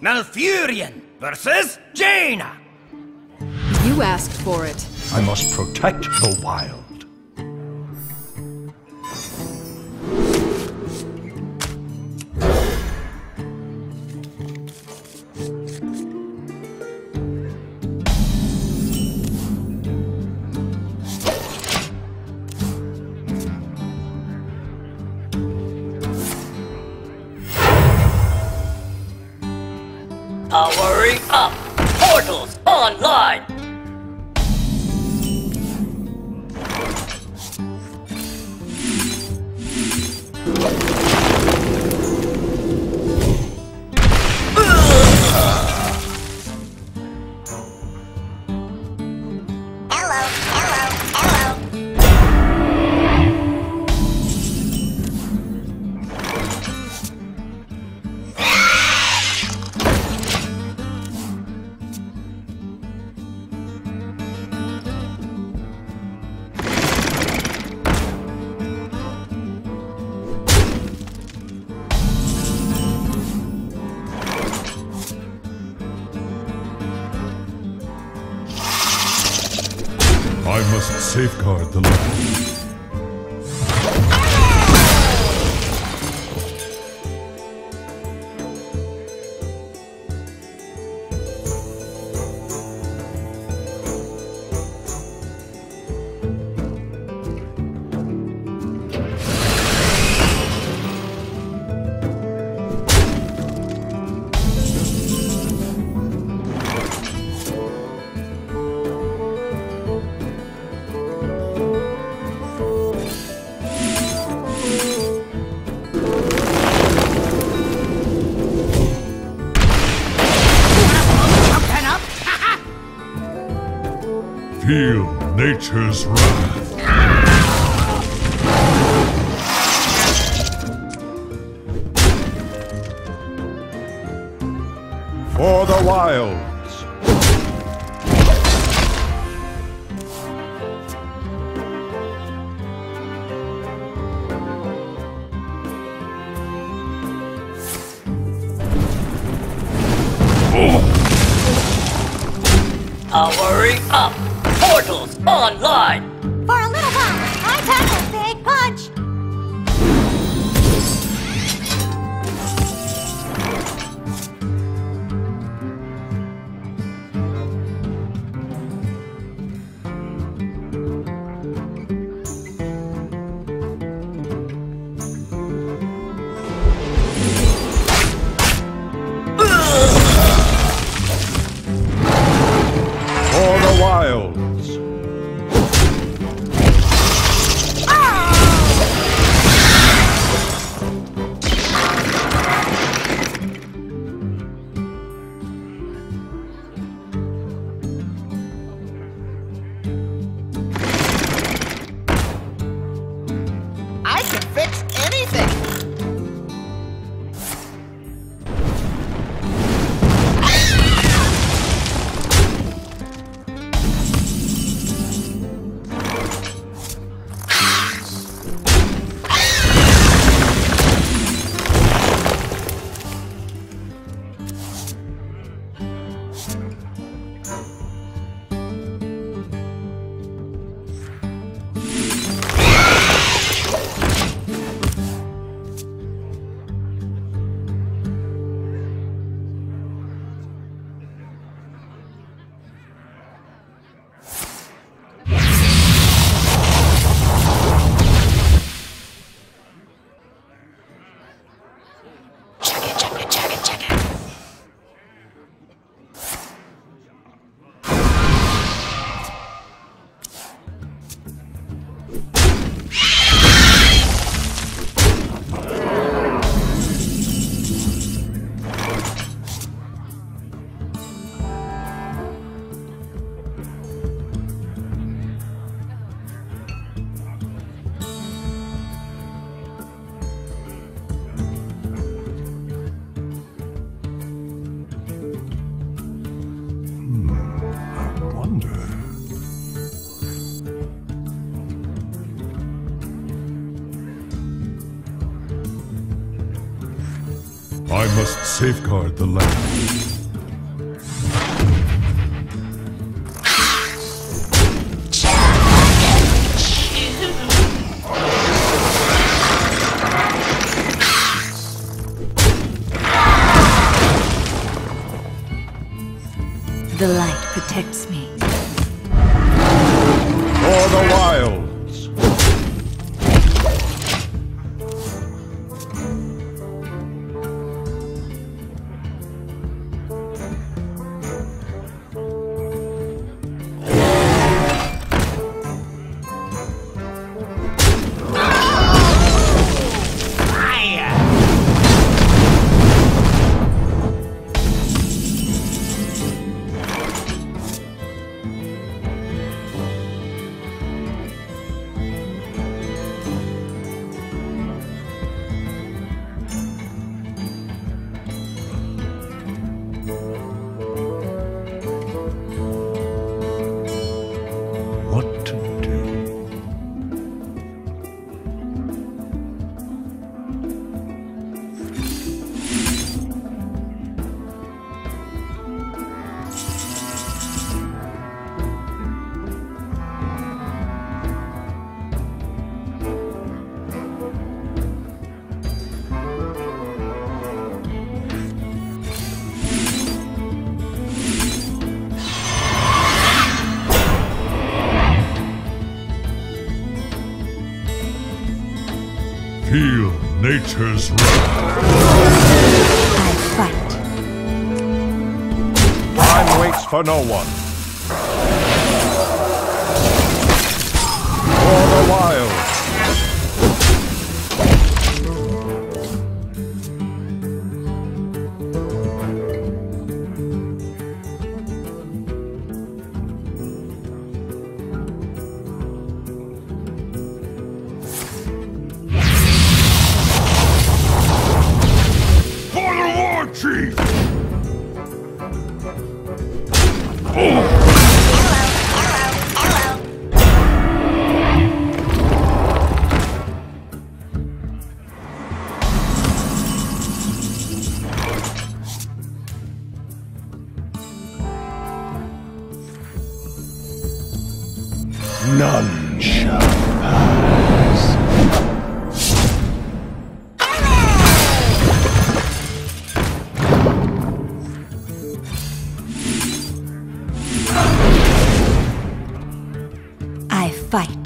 Malfurion versus Jaina. You asked for it. I must protect the wild. Powering up! Portals online! Hello, must safeguard the land. Feel nature's wrath. For the wilds. Powering up! Portals online! I must safeguard the land. Nature's wrath. I fight. Time waits for no one. Fight.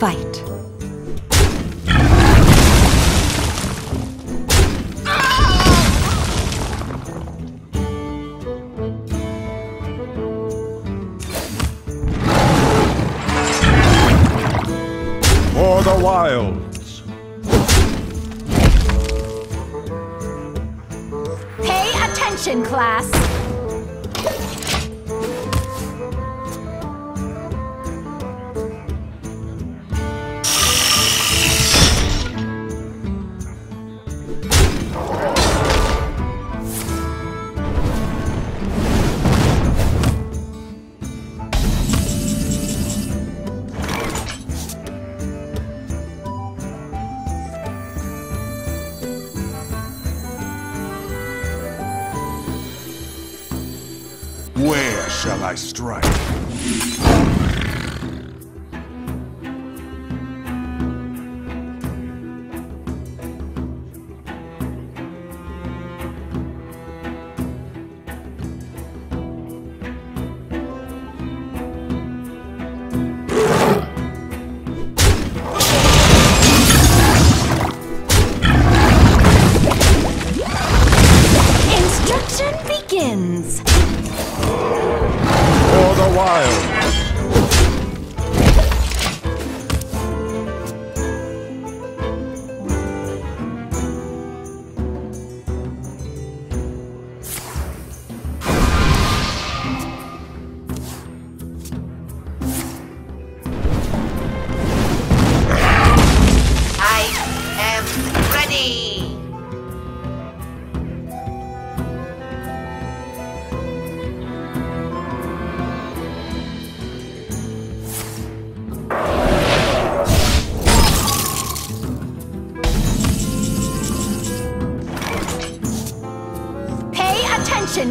Fight. For the wilds. Pay attention, class. Shall I strike?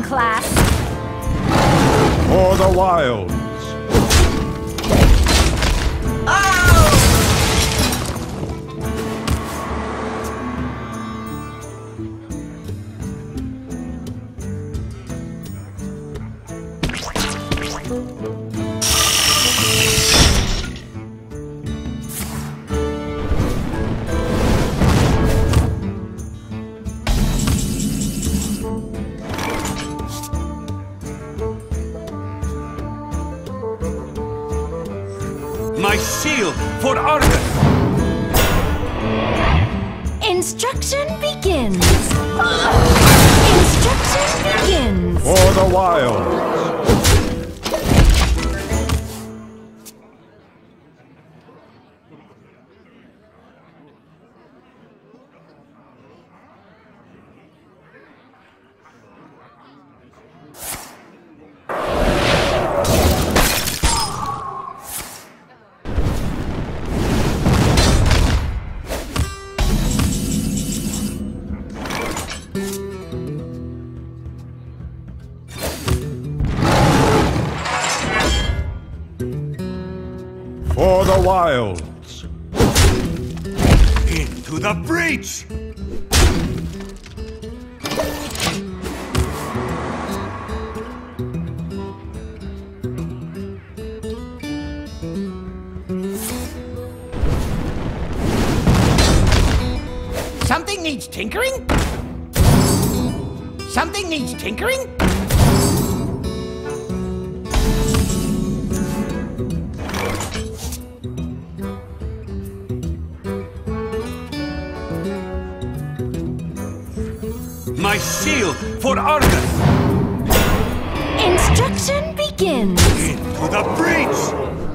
Class. For the wilds. For Instruction begins. Instruction begins. For the wilds. Needs tinkering? Something needs tinkering? My shield for Argus! Instruction begins. Into the breach!